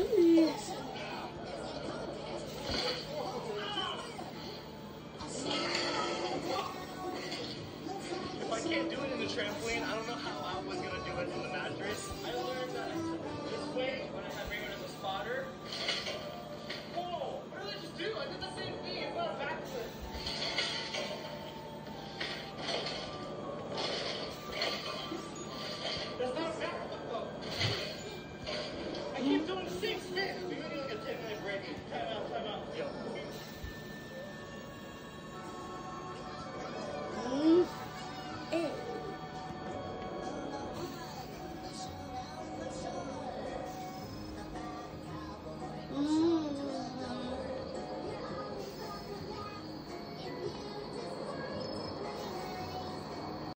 If I can't do it in the trampoline, I don't know how. six hits.